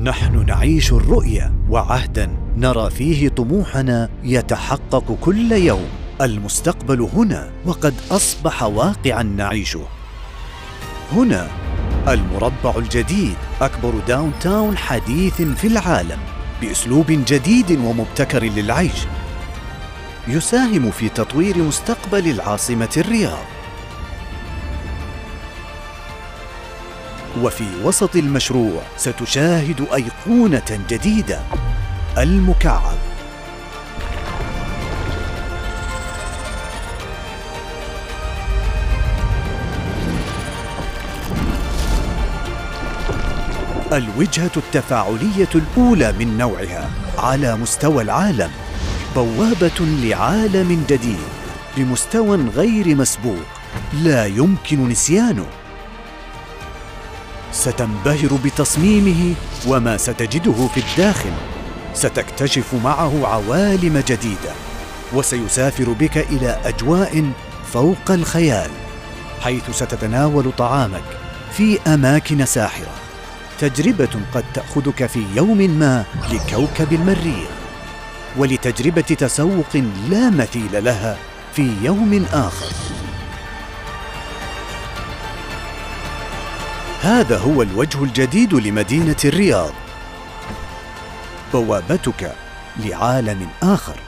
نحن نعيش الرؤية وعهدا نرى فيه طموحنا يتحقق كل يوم. المستقبل هنا وقد أصبح واقعا نعيشه. هنا المربع الجديد أكبر داون تاون حديث في العالم بأسلوب جديد ومبتكر للعيش يساهم في تطوير مستقبل العاصمة الرياض. وفي وسط المشروع ستشاهد أيقونة جديدة المكعب. الوجهة التفاعلية الأولى من نوعها على مستوى العالم بوابة لعالم جديد بمستوى غير مسبوق لا يمكن نسيانه. ستنبهر بتصميمه وما ستجده في الداخل. ستكتشف معه عوالم جديدة وسيسافر بك إلى أجواء فوق الخيال حيث ستتناول طعامك في أماكن ساحرة. تجربة قد تأخذك في يوم ما لكوكب المريخ ولتجربة تسوق لا مثيل لها في يوم آخر. هذا هو الوجه الجديد لمدينة الرياض. بوابتك لعالم آخر.